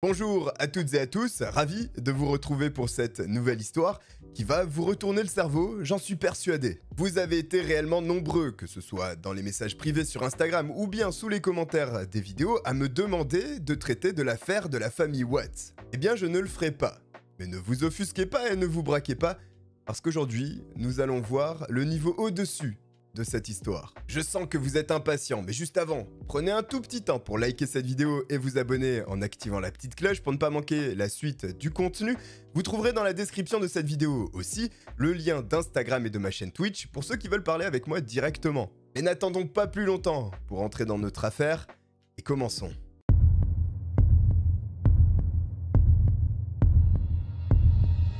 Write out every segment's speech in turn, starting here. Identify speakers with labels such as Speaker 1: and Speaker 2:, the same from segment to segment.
Speaker 1: Bonjour à toutes et à tous, ravi de vous retrouver pour cette nouvelle histoire qui va vous retourner le cerveau, j'en suis persuadé. Vous avez été réellement nombreux, que ce soit dans les messages privés sur Instagram ou bien sous les commentaires des vidéos, à me demander de traiter de l'affaire de la famille Watts. Eh bien je ne le ferai pas. Mais ne vous offusquez pas et ne vous braquez pas, parce qu'aujourd'hui, nous allons voir le niveau au-dessus de cette histoire. Je sens que vous êtes impatient, mais juste avant, prenez un tout petit temps pour liker cette vidéo et vous abonner en activant la petite cloche pour ne pas manquer la suite du contenu. Vous trouverez dans la description de cette vidéo aussi le lien d'Instagram et de ma chaîne Twitch pour ceux qui veulent parler avec moi directement. Mais n'attendons pas plus longtemps pour entrer dans notre affaire et commençons.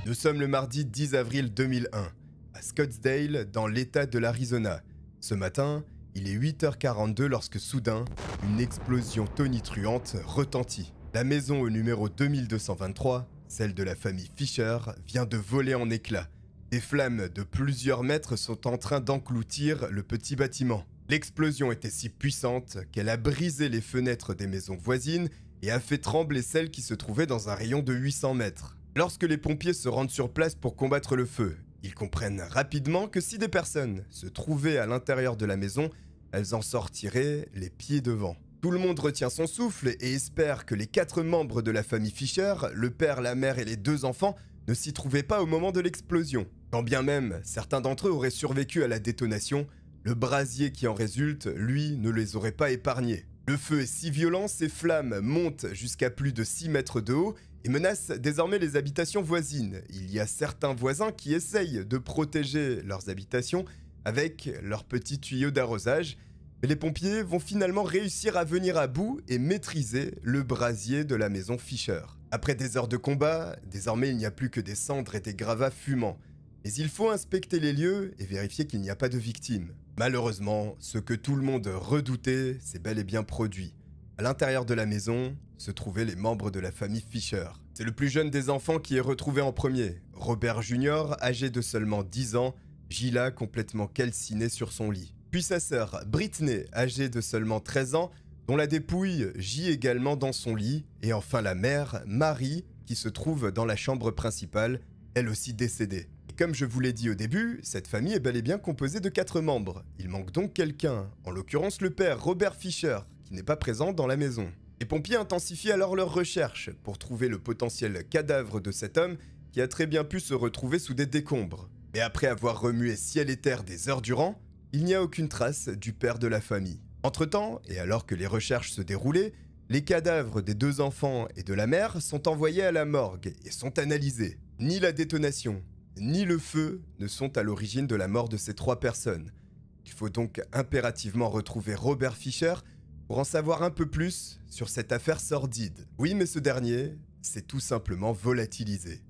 Speaker 1: Nous sommes le mardi 10 avril 2001 Scottsdale, dans l'État de l'Arizona. Ce matin, il est 8h42 lorsque soudain, une explosion tonitruante retentit. La maison au numéro 2223, celle de la famille Fisher, vient de voler en éclats. Des flammes de plusieurs mètres sont en train d'engloutir le petit bâtiment. L'explosion était si puissante qu'elle a brisé les fenêtres des maisons voisines et a fait trembler celles qui se trouvaient dans un rayon de 800 mètres. Lorsque les pompiers se rendent sur place pour combattre le feu, ils comprennent rapidement que si des personnes se trouvaient à l'intérieur de la maison, elles en sortiraient les pieds devant. Tout le monde retient son souffle et espère que les quatre membres de la famille Fisher, le père, la mère et les deux enfants, ne s'y trouvaient pas au moment de l'explosion. Quand bien même certains d'entre eux auraient survécu à la détonation, le brasier qui en résulte, lui, ne les aurait pas épargnés. Le feu est si violent, ces flammes montent jusqu'à plus de 6 mètres de haut et menacent désormais les habitations voisines. Il y a certains voisins qui essayent de protéger leurs habitations avec leurs petits tuyaux d'arrosage, mais les pompiers vont finalement réussir à venir à bout et maîtriser le brasier de la maison Fischer. Après des heures de combat, désormais il n'y a plus que des cendres et des gravats fumants. Mais il faut inspecter les lieux et vérifier qu'il n'y a pas de victimes. Malheureusement, ce que tout le monde redoutait s'est bel et bien produit. À l'intérieur de la maison se trouvaient les membres de la famille Fisher. C'est le plus jeune des enfants qui est retrouvé en premier, Robert Jr., âgé de seulement 10 ans, Gila complètement calciné sur son lit. Puis sa sœur, Britney, âgée de seulement 13 ans, dont la dépouille gît également dans son lit, et enfin la mère, Marie, qui se trouve dans la chambre principale, elle aussi décédée. Comme je vous l'ai dit au début, cette famille est bel et bien composée de quatre membres. Il manque donc quelqu'un, en l'occurrence le père Robert Fisher, qui n'est pas présent dans la maison. Les pompiers intensifient alors leurs recherches pour trouver le potentiel cadavre de cet homme qui a très bien pu se retrouver sous des décombres. Mais après avoir remué ciel et terre des heures durant, il n'y a aucune trace du père de la famille. Entre-temps, et alors que les recherches se déroulaient, les cadavres des deux enfants et de la mère sont envoyés à la morgue et sont analysés. Ni la détonation, ni le feu ne sont à l'origine de la mort de ces trois personnes. Il faut donc impérativement retrouver Robert Fischer pour en savoir un peu plus sur cette affaire sordide. Oui, mais ce dernier s'est tout simplement volatilisé.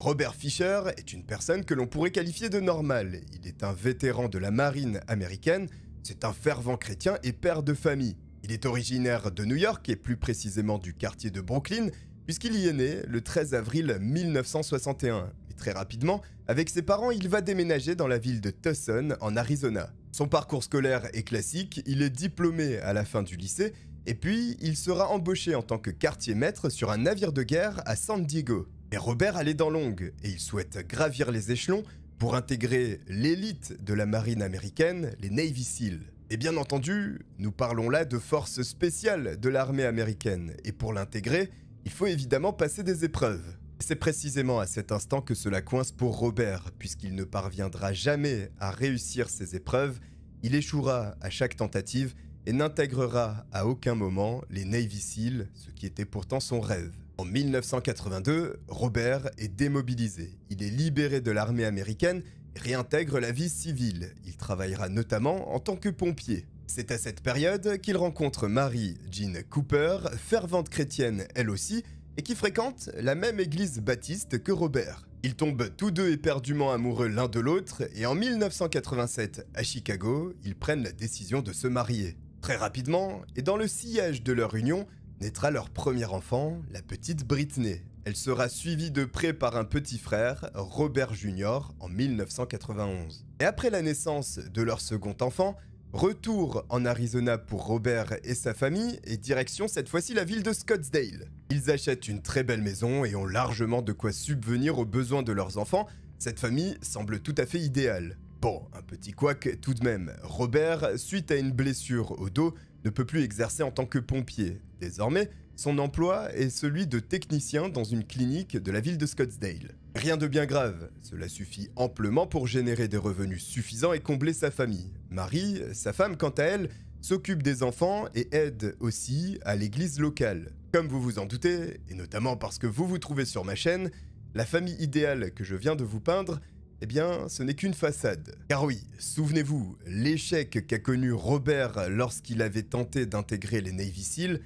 Speaker 1: Robert Fischer est une personne que l'on pourrait qualifier de normale. Il est un vétéran de la marine américaine, c'est un fervent chrétien et père de famille. Il est originaire de New York et plus précisément du quartier de Brooklyn, puisqu'il y est né le 13 avril 1961. Et très rapidement, avec ses parents, il va déménager dans la ville de Tucson, en Arizona. Son parcours scolaire est classique, il est diplômé à la fin du lycée, et puis il sera embauché en tant que quartier maître sur un navire de guerre à San Diego. Mais Robert a les dents longues, et il souhaite gravir les échelons pour intégrer l'élite de la marine américaine, les Navy SEAL. Et bien entendu, nous parlons là de forces spéciales de l'armée américaine, et pour l'intégrer, il faut évidemment passer des épreuves. C'est précisément à cet instant que cela coince pour Robert, puisqu'il ne parviendra jamais à réussir ces épreuves, il échouera à chaque tentative et n'intégrera à aucun moment les Navy SEAL, ce qui était pourtant son rêve. En 1982, Robert est démobilisé. Il est libéré de l'armée américaine réintègre la vie civile. Il travaillera notamment en tant que pompier. C'est à cette période qu'il rencontre Marie Jean Cooper, fervente chrétienne elle aussi, et qui fréquente la même église baptiste que Robert. Ils tombent tous deux éperdument amoureux l'un de l'autre, et en 1987, à Chicago, ils prennent la décision de se marier. Très rapidement, et dans le sillage de leur union, naîtra leur premier enfant, la petite Britney, elle sera suivie de près par un petit frère, Robert Jr., en 1991. Et après la naissance de leur second enfant, Retour en Arizona pour Robert et sa famille et direction cette fois-ci la ville de Scottsdale. Ils achètent une très belle maison et ont largement de quoi subvenir aux besoins de leurs enfants. Cette famille semble tout à fait idéale. Bon, un petit couac tout de même. Robert, suite à une blessure au dos, ne peut plus exercer en tant que pompier. Désormais, son emploi est celui de technicien dans une clinique de la ville de Scottsdale. Rien de bien grave, cela suffit amplement pour générer des revenus suffisants et combler sa famille. Marie, sa femme quant à elle, s'occupe des enfants et aide aussi à l'église locale. Comme vous vous en doutez, et notamment parce que vous vous trouvez sur ma chaîne, la famille idéale que je viens de vous peindre, eh bien, ce n'est qu'une façade. Car oui, souvenez-vous, l'échec qu'a connu Robert lorsqu'il avait tenté d'intégrer les Navy Seals,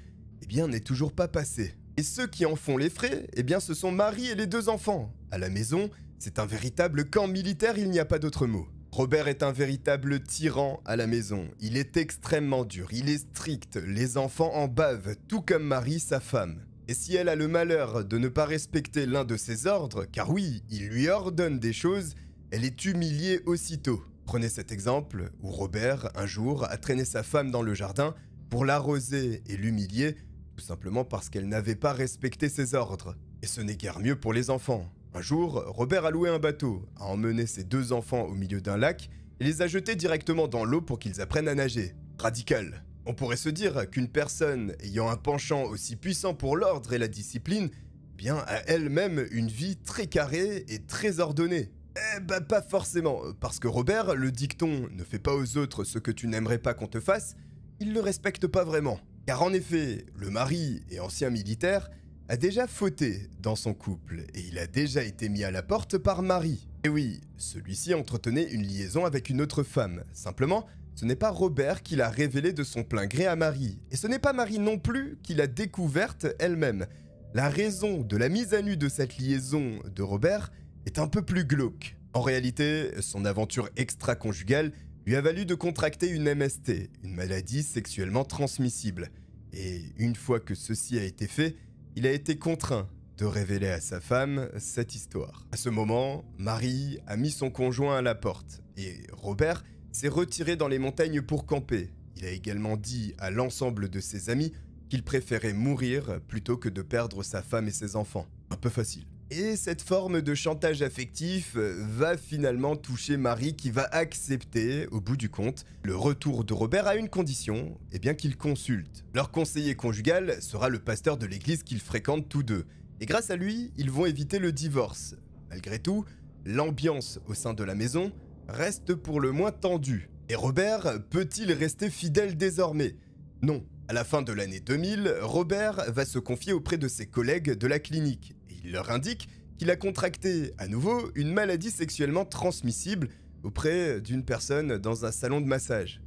Speaker 1: bien, n'est toujours pas passé. Et ceux qui en font les frais, eh bien ce sont Marie et les deux enfants. À la maison, c'est un véritable camp militaire, il n'y a pas d'autre mot. Robert est un véritable tyran à la maison. Il est extrêmement dur, il est strict, les enfants en bavent, tout comme Marie, sa femme. Et si elle a le malheur de ne pas respecter l'un de ses ordres, car oui, il lui ordonne des choses, elle est humiliée aussitôt. Prenez cet exemple où Robert, un jour, a traîné sa femme dans le jardin pour l'arroser et l'humilier simplement parce qu'elle n'avait pas respecté ses ordres. Et ce n'est guère mieux pour les enfants. Un jour, Robert a loué un bateau, a emmené ses deux enfants au milieu d'un lac et les a jetés directement dans l'eau pour qu'ils apprennent à nager. Radical. On pourrait se dire qu'une personne ayant un penchant aussi puissant pour l'ordre et la discipline, bien a elle-même une vie très carrée et très ordonnée. Eh bah pas forcément, parce que Robert, le dicton ne fait pas aux autres ce que tu n'aimerais pas qu'on te fasse, il le respecte pas vraiment. Car en effet, le mari et ancien militaire a déjà fauté dans son couple et il a déjà été mis à la porte par Marie. Et oui, celui-ci entretenait une liaison avec une autre femme. Simplement, ce n'est pas Robert qui l'a révélé de son plein gré à Marie. Et ce n'est pas Marie non plus qui l'a découverte elle-même. La raison de la mise à nu de cette liaison de Robert est un peu plus glauque. En réalité, son aventure extra-conjugale lui a valu de contracter une MST, une maladie sexuellement transmissible. Et une fois que ceci a été fait, il a été contraint de révéler à sa femme cette histoire. À ce moment, Marie a mis son conjoint à la porte et Robert s'est retiré dans les montagnes pour camper. Il a également dit à l'ensemble de ses amis qu'il préférait mourir plutôt que de perdre sa femme et ses enfants. Un peu facile. Et cette forme de chantage affectif euh, va finalement toucher Marie qui va accepter, au bout du compte, le retour de Robert à une condition, et eh bien qu'il consulte. Leur conseiller conjugal sera le pasteur de l'église qu'ils fréquentent tous deux. Et grâce à lui, ils vont éviter le divorce. Malgré tout, l'ambiance au sein de la maison reste pour le moins tendue. Et Robert peut-il rester fidèle désormais? Non. À la fin de l'année 2000, Robert va se confier auprès de ses collègues de la clinique il leur indique qu'il a contracté à nouveau une maladie sexuellement transmissible auprès d'une personne dans un salon de massage,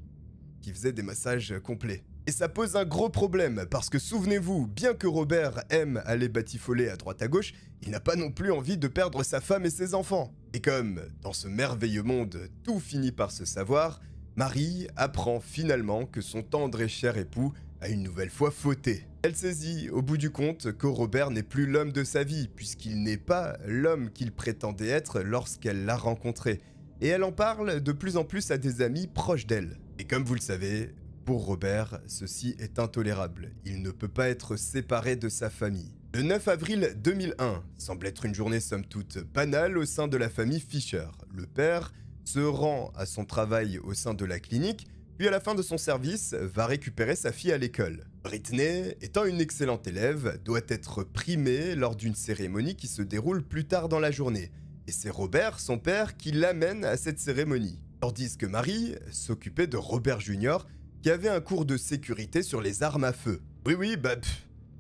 Speaker 1: qui faisait des massages complets. Et ça pose un gros problème, parce que souvenez-vous, bien que Robert aime aller batifoler à droite à gauche, il n'a pas non plus envie de perdre sa femme et ses enfants. Et comme, dans ce merveilleux monde, tout finit par se savoir, Marie apprend finalement que son tendre et cher époux a une nouvelle fois fauté. Elle saisit au bout du compte que Robert n'est plus l'homme de sa vie, puisqu'il n'est pas l'homme qu'il prétendait être lorsqu'elle l'a rencontré. Et elle en parle de plus en plus à des amis proches d'elle. Et comme vous le savez, pour Robert, ceci est intolérable. Il ne peut pas être séparé de sa famille. Le 9 avril 2001 semble être une journée somme toute banale au sein de la famille Fisher. Le père se rend à son travail au sein de la clinique puis à la fin de son service, va récupérer sa fille à l'école. Britney, étant une excellente élève, doit être primée lors d'une cérémonie qui se déroule plus tard dans la journée. Et c'est Robert, son père, qui l'amène à cette cérémonie. Tandis que Marie s'occupait de Robert Jr., qui avait un cours de sécurité sur les armes à feu. Oui, oui, bah,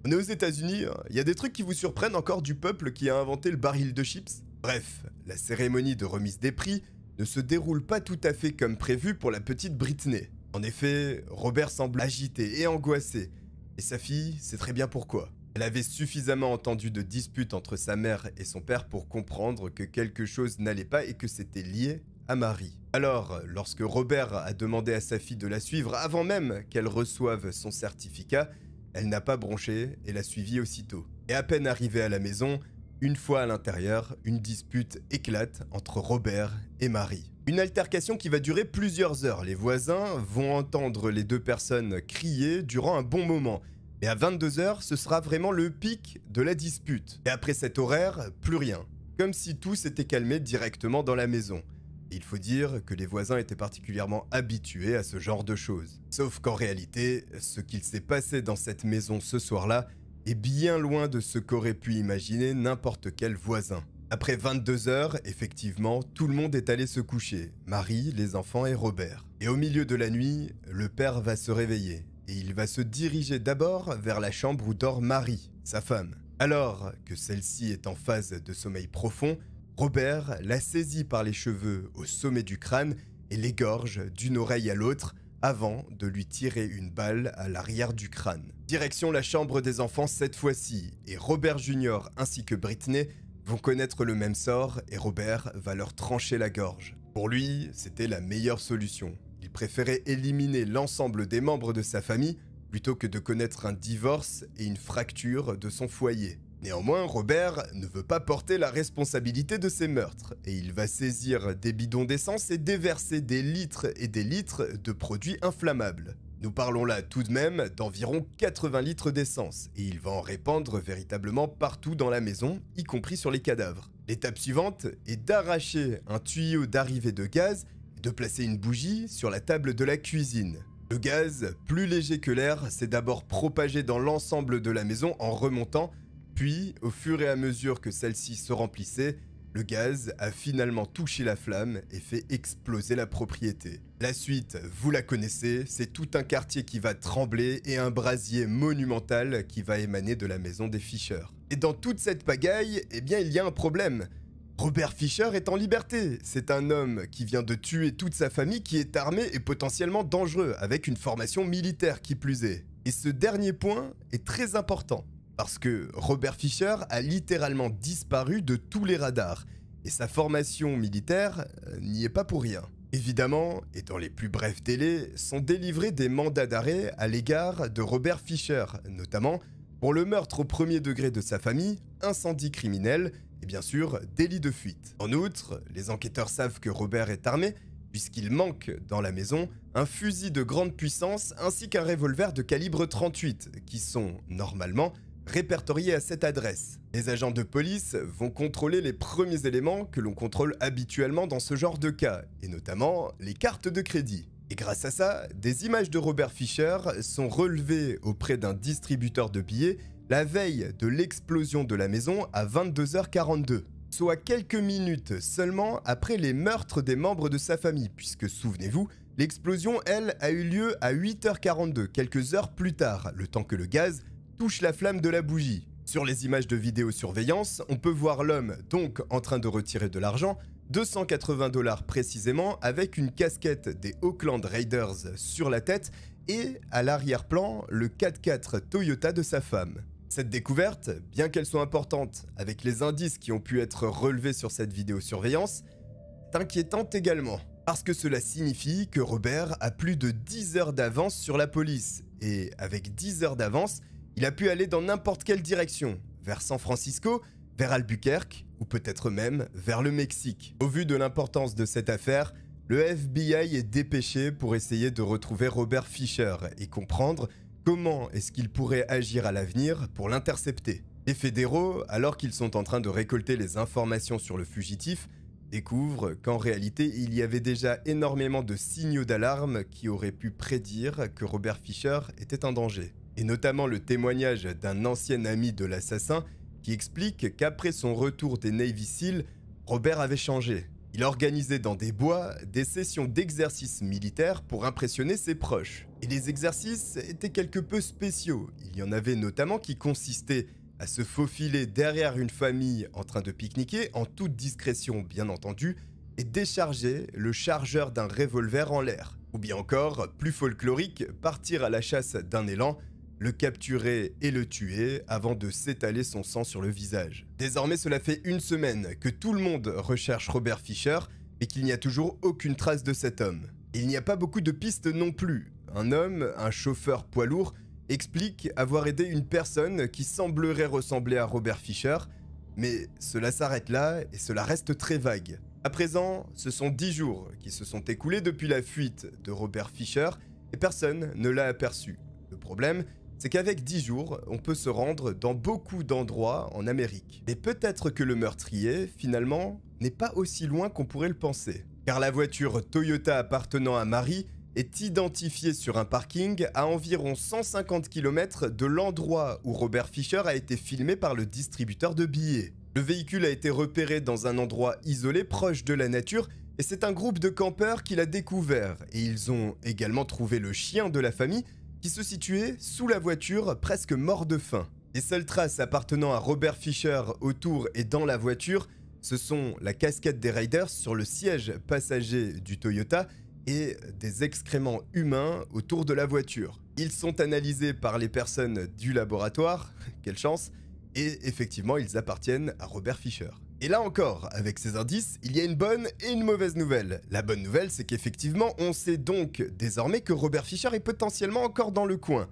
Speaker 1: on est aux États-Unis, hein. il y a des trucs qui vous surprennent encore du peuple qui a inventé le baril de chips? Bref, la cérémonie de remise des prix se déroule pas tout à fait comme prévu pour la petite Britney. En effet, Robert semble agité et angoissé, et sa fille sait très bien pourquoi. Elle avait suffisamment entendu de disputes entre sa mère et son père pour comprendre que quelque chose n'allait pas et que c'était lié à Marie. Alors, lorsque Robert a demandé à sa fille de la suivre avant même qu'elle reçoive son certificat, elle n'a pas bronché et l'a suivi aussitôt. Et à peine arrivée à la maison, une fois à l'intérieur, une dispute éclate entre Robert et Marie. Une altercation qui va durer plusieurs heures. Les voisins vont entendre les deux personnes crier durant un bon moment. Et à 22h, ce sera vraiment le pic de la dispute. Et après cet horaire, plus rien. Comme si tout s'était calmé directement dans la maison. il faut dire que les voisins étaient particulièrement habitués à ce genre de choses. Sauf qu'en réalité, ce qu'il s'est passé dans cette maison ce soir-là est bien loin de ce qu'aurait pu imaginer n'importe quel voisin. Après 22 heures, effectivement, tout le monde est allé se coucher. Marie, les enfants et Robert. Et au milieu de la nuit, le père va se réveiller. Et il va se diriger d'abord vers la chambre où dort Marie, sa femme. Alors que celle-ci est en phase de sommeil profond, Robert la saisit par les cheveux au sommet du crâne et l'égorge d'une oreille à l'autre avant de lui tirer une balle à l'arrière du crâne. Direction la chambre des enfants cette fois-ci, et Robert Jr. ainsi que Britney vont connaître le même sort et Robert va leur trancher la gorge. Pour lui, c'était la meilleure solution. Il préférait éliminer l'ensemble des membres de sa famille plutôt que de connaître un divorce et une fracture de son foyer. Néanmoins, Robert ne veut pas porter la responsabilité de ces meurtres, et il va saisir des bidons d'essence et déverser des litres et des litres de produits inflammables. Nous parlons là tout de même d'environ 80 litres d'essence, et il va en répandre véritablement partout dans la maison, y compris sur les cadavres. L'étape suivante est d'arracher un tuyau d'arrivée de gaz et de placer une bougie sur la table de la cuisine. Le gaz, plus léger que l'air, s'est d'abord propagé dans l'ensemble de la maison en remontant puis, au fur et à mesure que celle-ci se remplissait, le gaz a finalement touché la flamme et fait exploser la propriété. La suite, vous la connaissez, c'est tout un quartier qui va trembler et un brasier monumental qui va émaner de la maison des Fischer. Et dans toute cette pagaille, eh bien il y a un problème. Robert Fischer est en liberté. C'est un homme qui vient de tuer toute sa famille, qui est armé et potentiellement dangereux, avec une formation militaire qui plus est. Et ce dernier point est très important. Parce que Robert Fischer a littéralement disparu de tous les radars, et sa formation militaire euh, n'y est pas pour rien. Évidemment, et dans les plus brefs délais, sont délivrés des mandats d'arrêt à l'égard de Robert Fischer, notamment pour le meurtre au premier degré de sa famille, incendie criminel et bien sûr délit de fuite. En outre, les enquêteurs savent que Robert est armé puisqu'il manque dans la maison un fusil de grande puissance ainsi qu'un revolver de calibre 38 qui sont normalement répertoriés à cette adresse. Les agents de police vont contrôler les premiers éléments que l'on contrôle habituellement dans ce genre de cas, et notamment les cartes de crédit. Et grâce à ça, des images de Robert Fischer sont relevées auprès d'un distributeur de billets la veille de l'explosion de la maison à 22h42 soit quelques minutes seulement après les meurtres des membres de sa famille, puisque souvenez-vous, l'explosion, elle, a eu lieu à 8h42, quelques heures plus tard, le temps que le gaz la flamme de la bougie. Sur les images de vidéosurveillance, on peut voir l'homme donc en train de retirer de l'argent, 280 dollars précisément, avec une casquette des Oakland Raiders sur la tête et à l'arrière-plan le 4x4 Toyota de sa femme. Cette découverte, bien qu'elle soit importante avec les indices qui ont pu être relevés sur cette vidéosurveillance, est inquiétante également. Parce que cela signifie que Robert a plus de 10 heures d'avance sur la police. Et avec 10 heures d'avance, il a pu aller dans n'importe quelle direction, vers San Francisco, vers Albuquerque ou peut-être même vers le Mexique. Au vu de l'importance de cette affaire, le FBI est dépêché pour essayer de retrouver Robert Fisher et comprendre comment est-ce qu'il pourrait agir à l'avenir pour l'intercepter. Les fédéraux, alors qu'ils sont en train de récolter les informations sur le fugitif, découvrent qu'en réalité il y avait déjà énormément de signaux d'alarme qui auraient pu prédire que Robert Fisher était en danger et notamment le témoignage d'un ancien ami de l'assassin qui explique qu'après son retour des Navy Seals, Robert avait changé. Il organisait dans des bois des sessions d'exercices militaires pour impressionner ses proches. Et les exercices étaient quelque peu spéciaux. Il y en avait notamment qui consistaient à se faufiler derrière une famille en train de pique-niquer, en toute discrétion bien entendu, et décharger le chargeur d'un revolver en l'air. Ou bien encore, plus folklorique, partir à la chasse d'un élan le capturer et le tuer avant de s'étaler son sang sur le visage. Désormais, cela fait une semaine que tout le monde recherche Robert Fischer et qu'il n'y a toujours aucune trace de cet homme. Il n'y a pas beaucoup de pistes non plus. Un homme, un chauffeur poids lourd, explique avoir aidé une personne qui semblerait ressembler à Robert Fischer, mais cela s'arrête là et cela reste très vague. À présent, ce sont 10 jours qui se sont écoulés depuis la fuite de Robert Fisher et personne ne l'a aperçu. Le problème, c'est qu'avec 10 jours, on peut se rendre dans beaucoup d'endroits en Amérique. Et peut-être que le meurtrier, finalement, n'est pas aussi loin qu'on pourrait le penser. Car la voiture Toyota appartenant à Marie est identifiée sur un parking à environ 150 km de l'endroit où Robert Fisher a été filmé par le distributeur de billets. Le véhicule a été repéré dans un endroit isolé proche de la nature et c'est un groupe de campeurs qui l'a découvert et ils ont également trouvé le chien de la famille qui se situait sous la voiture presque mort de faim. Les seules traces appartenant à Robert Fisher autour et dans la voiture, ce sont la casquette des Raiders sur le siège passager du Toyota et des excréments humains autour de la voiture. Ils sont analysés par les personnes du laboratoire, quelle chance, et effectivement, ils appartiennent à Robert Fisher. Et là encore, avec ces indices, il y a une bonne et une mauvaise nouvelle. La bonne nouvelle, c'est qu'effectivement, on sait donc désormais que Robert Fisher est potentiellement encore dans le coin.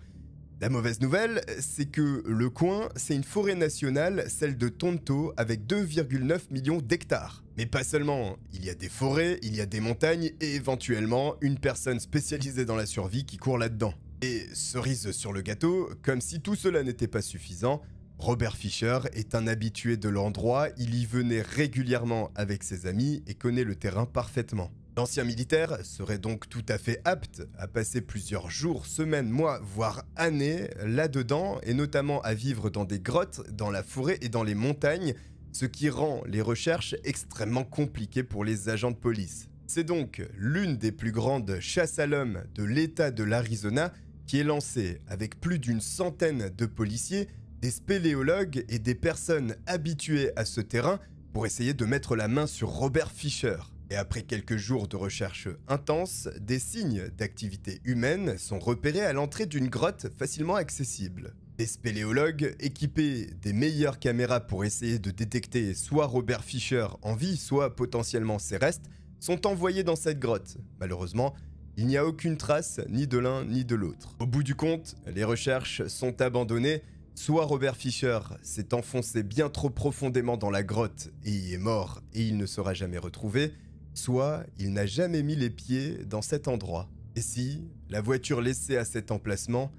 Speaker 1: La mauvaise nouvelle, c'est que le coin, c'est une forêt nationale, celle de Tonto, avec 2,9 millions d'hectares. Mais pas seulement, il y a des forêts, il y a des montagnes et éventuellement une personne spécialisée dans la survie qui court là-dedans. Et cerise sur le gâteau, comme si tout cela n'était pas suffisant, Robert Fisher est un habitué de l'endroit, il y venait régulièrement avec ses amis et connaît le terrain parfaitement. L'ancien militaire serait donc tout à fait apte à passer plusieurs jours, semaines, mois, voire années là-dedans, et notamment à vivre dans des grottes, dans la forêt et dans les montagnes, ce qui rend les recherches extrêmement compliquées pour les agents de police. C'est donc l'une des plus grandes chasses à l'homme de l'État de l'Arizona qui est lancée avec plus d'une centaine de policiers des spéléologues et des personnes habituées à ce terrain pour essayer de mettre la main sur Robert Fisher. Et après quelques jours de recherche intense, des signes d'activité humaine sont repérés à l'entrée d'une grotte facilement accessible. Des spéléologues, équipés des meilleures caméras pour essayer de détecter soit Robert Fisher en vie, soit potentiellement ses restes, sont envoyés dans cette grotte. Malheureusement, il n'y a aucune trace ni de l'un ni de l'autre. Au bout du compte, les recherches sont abandonnées Soit Robert Fischer s'est enfoncé bien trop profondément dans la grotte et y est mort et il ne sera jamais retrouvé, soit il n'a jamais mis les pieds dans cet endroit. Et si la voiture laissée à cet emplacement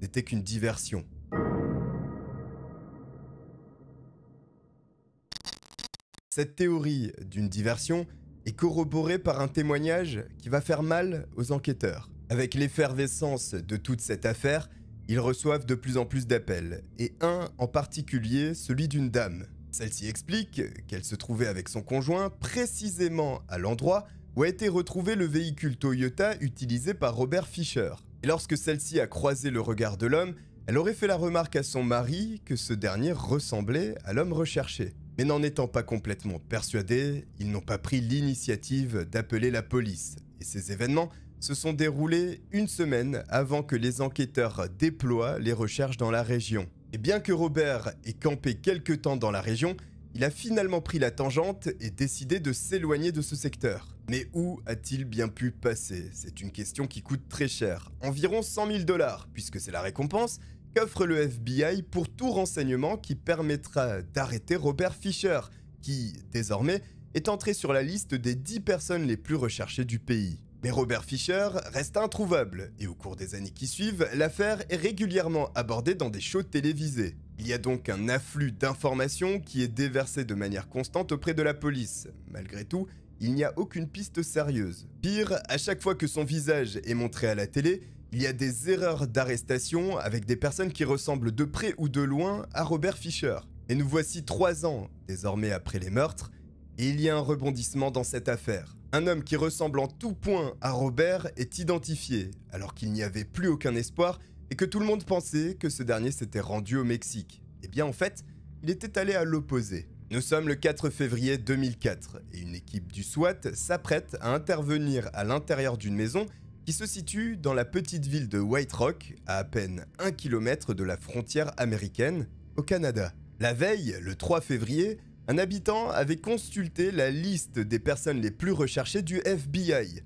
Speaker 1: n'était qu'une diversion? Cette théorie d'une diversion est corroborée par un témoignage qui va faire mal aux enquêteurs. Avec l'effervescence de toute cette affaire, ils reçoivent de plus en plus d'appels, et un en particulier celui d'une dame. Celle-ci explique qu'elle se trouvait avec son conjoint précisément à l'endroit où a été retrouvé le véhicule Toyota utilisé par Robert Fisher. Et lorsque celle-ci a croisé le regard de l'homme, elle aurait fait la remarque à son mari que ce dernier ressemblait à l'homme recherché. Mais n'en étant pas complètement persuadés, ils n'ont pas pris l'initiative d'appeler la police. Et ces événements se sont déroulés une semaine avant que les enquêteurs déploient les recherches dans la région. Et bien que Robert ait campé quelque temps dans la région, il a finalement pris la tangente et décidé de s'éloigner de ce secteur. Mais où a-t-il bien pu passer? C'est une question qui coûte très cher, environ 100 000 dollars, puisque c'est la récompense qu'offre le FBI pour tout renseignement qui permettra d'arrêter Robert Fisher, qui, désormais, est entré sur la liste des 10 personnes les plus recherchées du pays. Mais Robert Fisher reste introuvable, et au cours des années qui suivent, l'affaire est régulièrement abordée dans des shows télévisés. Il y a donc un afflux d'informations qui est déversé de manière constante auprès de la police. Malgré tout, il n'y a aucune piste sérieuse. Pire, à chaque fois que son visage est montré à la télé, il y a des erreurs d'arrestation avec des personnes qui ressemblent de près ou de loin à Robert Fisher. Et nous voici trois ans, désormais après les meurtres, il y a un rebondissement dans cette affaire. Un homme qui ressemble en tout point à Robert est identifié, alors qu'il n'y avait plus aucun espoir et que tout le monde pensait que ce dernier s'était rendu au Mexique. Eh bien en fait, il était allé à l'opposé. Nous sommes le 4 février 2004 et une équipe du SWAT s'apprête à intervenir à l'intérieur d'une maison qui se situe dans la petite ville de White Rock, à à peine 1 km de la frontière américaine, au Canada. La veille, le 3 février, un habitant avait consulté la liste des personnes les plus recherchées du FBI.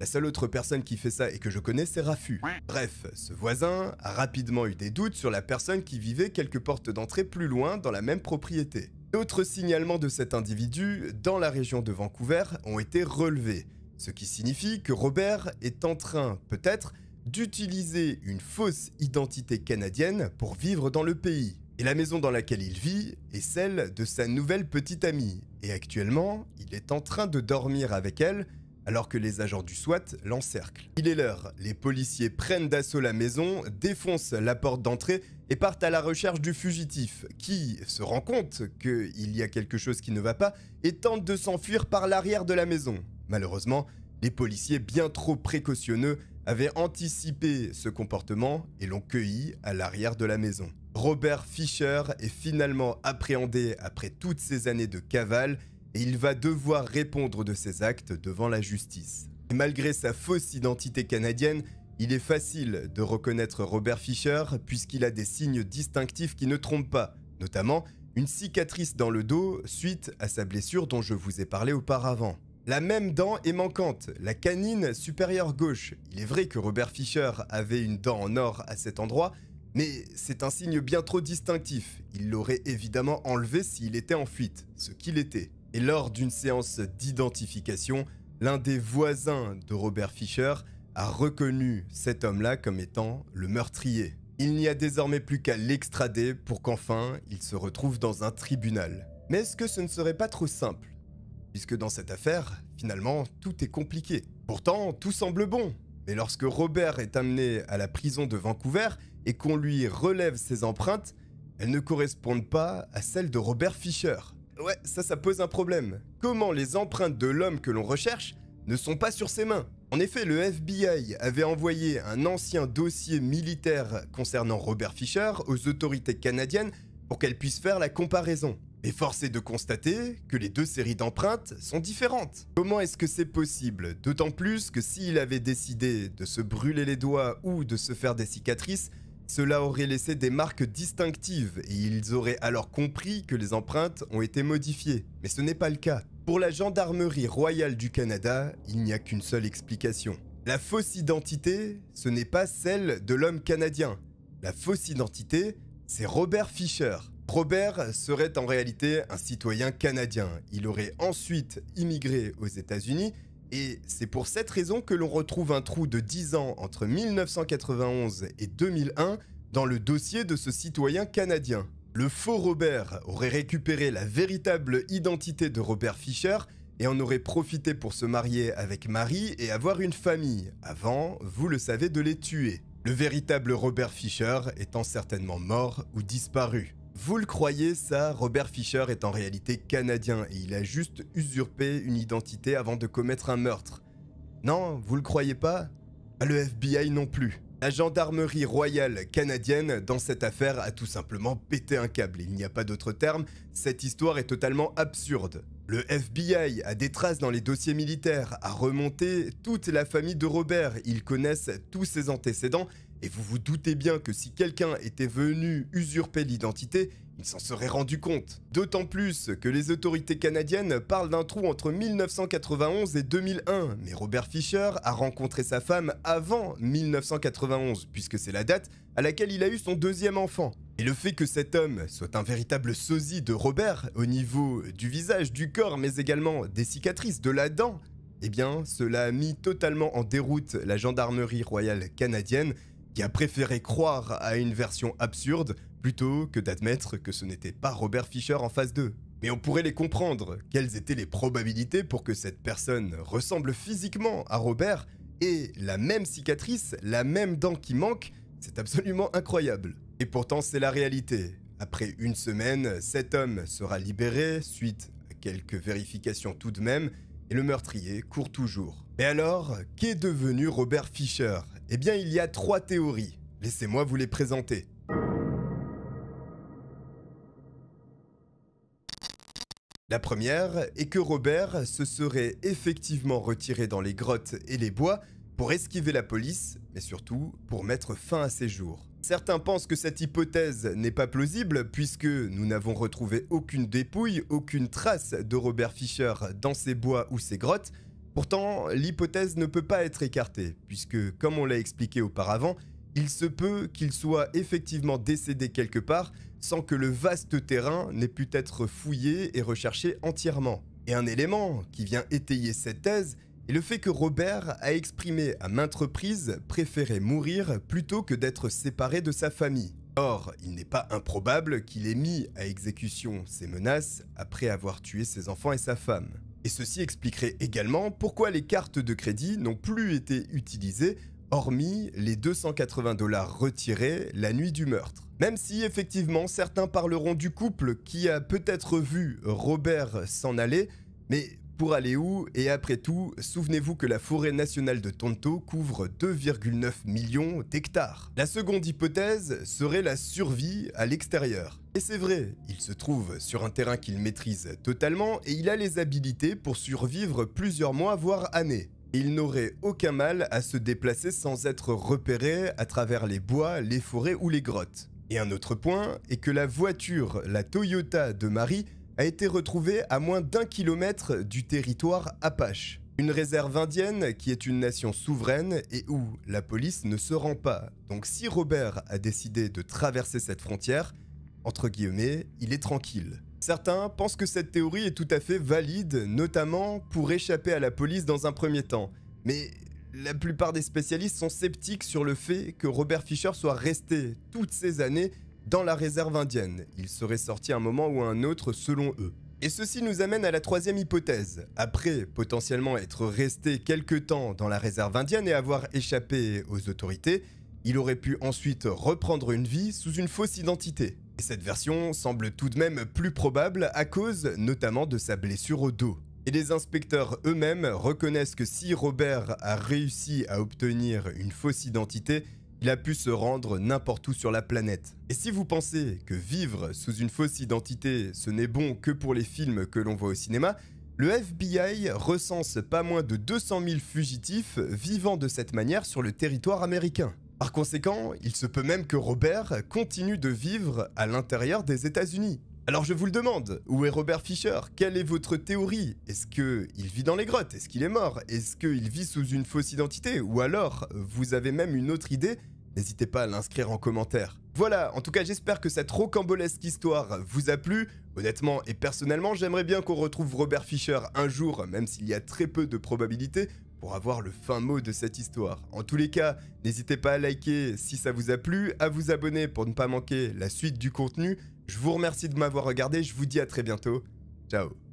Speaker 1: La seule autre personne qui fait ça et que je connais, c'est Rafu. Bref, ce voisin a rapidement eu des doutes sur la personne qui vivait quelques portes d'entrée plus loin dans la même propriété. D'autres signalements de cet individu dans la région de Vancouver ont été relevés, ce qui signifie que Robert est en train, peut-être, d'utiliser une fausse identité canadienne pour vivre dans le pays. Et la maison dans laquelle il vit est celle de sa nouvelle petite amie. Et actuellement, il est en train de dormir avec elle alors que les agents du SWAT l'encerclent. Il est l'heure, les policiers prennent d'assaut la maison, défoncent la porte d'entrée et partent à la recherche du fugitif, qui se rend compte qu'il y a quelque chose qui ne va pas et tente de s'enfuir par l'arrière de la maison. Malheureusement, les policiers bien trop précautionneux avaient anticipé ce comportement et l'ont cueilli à l'arrière de la maison. Robert Fischer est finalement appréhendé après toutes ces années de cavale et il va devoir répondre de ses actes devant la justice. Malgré sa fausse identité canadienne, il est facile de reconnaître Robert Fischer puisqu'il a des signes distinctifs qui ne trompent pas, notamment une cicatrice dans le dos suite à sa blessure dont je vous ai parlé auparavant. La même dent est manquante, la canine supérieure gauche. Il est vrai que Robert Fischer avait une dent en or à cet endroit, mais c'est un signe bien trop distinctif. Il l'aurait évidemment enlevé s'il était en fuite, ce qu'il était. Et lors d'une séance d'identification, l'un des voisins de Robert Fischer a reconnu cet homme-là comme étant le meurtrier. Il n'y a désormais plus qu'à l'extrader pour qu'enfin il se retrouve dans un tribunal. Mais est-ce que ce ne serait pas trop simple? Puisque dans cette affaire, finalement, tout est compliqué. Pourtant, tout semble bon. Mais lorsque Robert est amené à la prison de Vancouver et qu'on lui relève ses empreintes, elles ne correspondent pas à celles de Robert Fischer. Ouais, ça, ça pose un problème. Comment les empreintes de l'homme que l'on recherche ne sont pas sur ses mains? En effet, le FBI avait envoyé un ancien dossier militaire concernant Robert Fisher aux autorités canadiennes pour qu'elles puissent faire la comparaison. Mais force de constater que les deux séries d'empreintes sont différentes. Comment est-ce que c'est possible? D'autant plus que s'il avait décidé de se brûler les doigts ou de se faire des cicatrices, cela aurait laissé des marques distinctives et ils auraient alors compris que les empreintes ont été modifiées. Mais ce n'est pas le cas. Pour la Gendarmerie royale du Canada, il n'y a qu'une seule explication. La fausse identité, ce n'est pas celle de l'homme canadien. La fausse identité, c'est Robert Fisher. Robert serait en réalité un citoyen canadien. Il aurait ensuite immigré aux États-Unis et c'est pour cette raison que l'on retrouve un trou de 10 ans entre 1991 et 2001 dans le dossier de ce citoyen canadien. Le faux Robert aurait récupéré la véritable identité de Robert Fischer et en aurait profité pour se marier avec Marie et avoir une famille, avant, vous le savez, de les tuer. Le véritable Robert Fischer étant certainement mort ou disparu. Vous le croyez, ça, Robert Fisher est en réalité canadien et il a juste usurpé une identité avant de commettre un meurtre. Non, vous le croyez pas? Le FBI non plus. La gendarmerie royale canadienne dans cette affaire a tout simplement pété un câble. Il n'y a pas d'autre terme, cette histoire est totalement absurde. Le FBI a des traces dans les dossiers militaires, a remonté toute la famille de Robert, ils connaissent tous ses antécédents et vous vous doutez bien que si quelqu'un était venu usurper l'identité, il s'en serait rendu compte. D'autant plus que les autorités canadiennes parlent d'un trou entre 1991 et 2001, mais Robert Fisher a rencontré sa femme avant 1991, puisque c'est la date à laquelle il a eu son deuxième enfant. Et le fait que cet homme soit un véritable sosie de Robert, au niveau du visage, du corps, mais également des cicatrices, de la dent, eh bien, cela a mis totalement en déroute la gendarmerie royale canadienne qui a préféré croire à une version absurde plutôt que d'admettre que ce n'était pas Robert Fisher en phase 2. Mais on pourrait les comprendre. Quelles étaient les probabilités pour que cette personne ressemble physiquement à Robert et la même cicatrice, la même dent qui manque? C'est absolument incroyable. Et pourtant, c'est la réalité. Après une semaine, cet homme sera libéré suite à quelques vérifications tout de même, et le meurtrier court toujours. Et alors, qu'est devenu Robert Fisher eh bien, il y a trois théories. Laissez-moi vous les présenter. La première est que Robert se serait effectivement retiré dans les grottes et les bois pour esquiver la police, mais surtout pour mettre fin à ses jours. Certains pensent que cette hypothèse n'est pas plausible puisque nous n'avons retrouvé aucune dépouille, aucune trace de Robert Fischer dans ces bois ou ces grottes, Pourtant, l'hypothèse ne peut pas être écartée, puisque, comme on l'a expliqué auparavant, il se peut qu'il soit effectivement décédé quelque part sans que le vaste terrain n'ait pu être fouillé et recherché entièrement. Et un élément qui vient étayer cette thèse est le fait que Robert a exprimé à maintes reprises préférer mourir plutôt que d'être séparé de sa famille. Or, il n'est pas improbable qu'il ait mis à exécution ses menaces après avoir tué ses enfants et sa femme. Et ceci expliquerait également pourquoi les cartes de crédit n'ont plus été utilisées, hormis les 280 dollars retirés la nuit du meurtre. Même si effectivement certains parleront du couple qui a peut-être vu Robert s'en aller, mais pour aller où Et après tout, souvenez-vous que la forêt nationale de Tonto couvre 2,9 millions d'hectares. La seconde hypothèse serait la survie à l'extérieur. Et c'est vrai, il se trouve sur un terrain qu'il maîtrise totalement et il a les habilités pour survivre plusieurs mois voire années. Il n'aurait aucun mal à se déplacer sans être repéré à travers les bois, les forêts ou les grottes. Et un autre point est que la voiture, la Toyota de Marie, a été retrouvée à moins d'un kilomètre du territoire Apache. Une réserve indienne qui est une nation souveraine et où la police ne se rend pas. Donc si Robert a décidé de traverser cette frontière, entre guillemets, il est tranquille. Certains pensent que cette théorie est tout à fait valide, notamment pour échapper à la police dans un premier temps. Mais la plupart des spécialistes sont sceptiques sur le fait que Robert Fisher soit resté toutes ces années dans la réserve indienne. Il serait sorti un moment ou un autre selon eux. Et ceci nous amène à la troisième hypothèse. Après potentiellement être resté quelque temps dans la réserve indienne et avoir échappé aux autorités, il aurait pu ensuite reprendre une vie sous une fausse identité. Et cette version semble tout de même plus probable à cause notamment de sa blessure au dos. Et les inspecteurs eux-mêmes reconnaissent que si Robert a réussi à obtenir une fausse identité, il a pu se rendre n'importe où sur la planète. Et si vous pensez que vivre sous une fausse identité, ce n'est bon que pour les films que l'on voit au cinéma, le FBI recense pas moins de 200 000 fugitifs vivant de cette manière sur le territoire américain. Par conséquent, il se peut même que Robert continue de vivre à l'intérieur des États-Unis. Alors je vous le demande, où est Robert Fisher Quelle est votre théorie? Est-ce qu'il vit dans les grottes? Est-ce qu'il est mort? Est-ce qu'il vit sous une fausse identité? Ou alors, vous avez même une autre idée? N'hésitez pas à l'inscrire en commentaire. Voilà, en tout cas j'espère que cette rocambolesque histoire vous a plu. Honnêtement et personnellement, j'aimerais bien qu'on retrouve Robert Fisher un jour, même s'il y a très peu de probabilités, pour avoir le fin mot de cette histoire. En tous les cas, n'hésitez pas à liker si ça vous a plu, à vous abonner pour ne pas manquer la suite du contenu. Je vous remercie de m'avoir regardé, je vous dis à très bientôt. Ciao